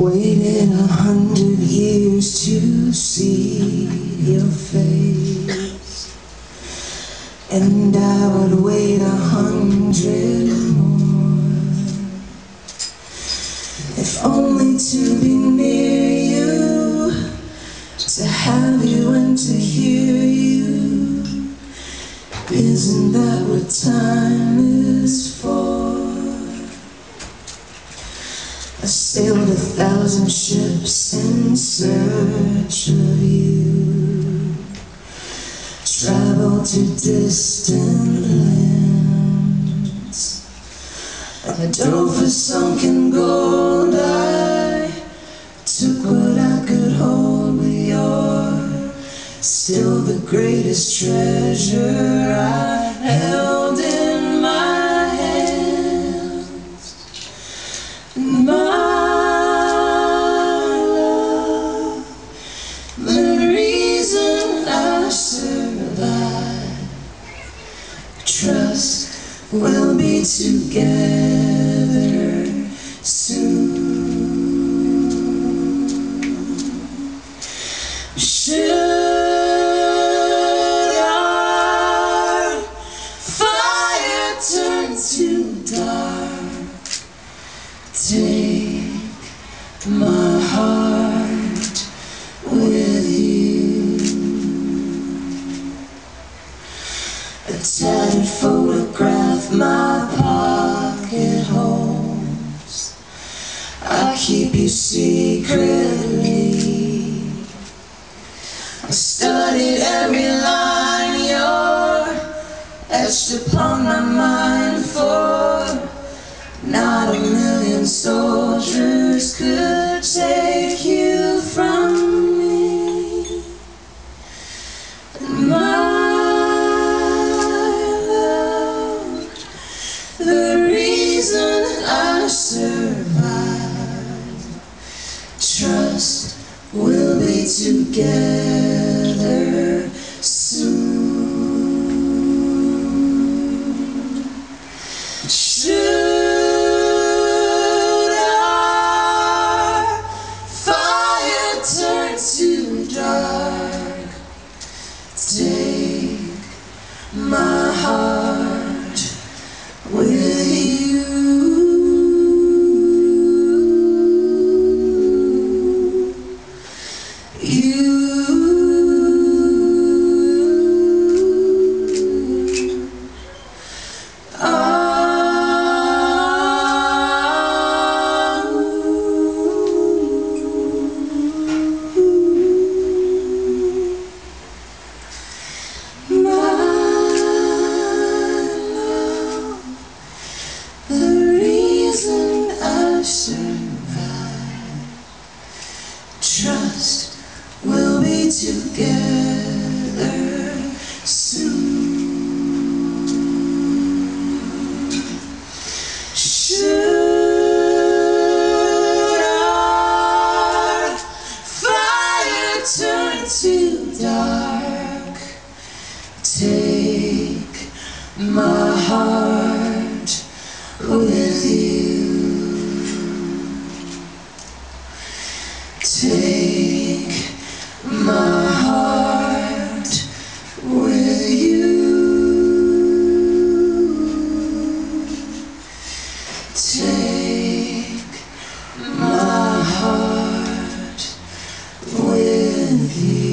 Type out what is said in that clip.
Waited a hundred years to see your face, and I would wait a hundred more, if only to be near you, to have you and to hear you. Isn't that what time is for? Sailed a thousand ships in search of you. Traveled to distant lands. I dove for sunken gold. I took what I could hold, but you're still the greatest treasure I held in we'll be together soon. Should our fire turn to dark? Take my heart with you. A tattered keep you secretly. I studied every line you're etched upon my mind for. Not a million soldiers could take you from me. My love, the reason I survive, we'll be together trust we'll be together soon. Should our fire turn to dark, take my heart with you. Take my heart, you? Take my heart with you.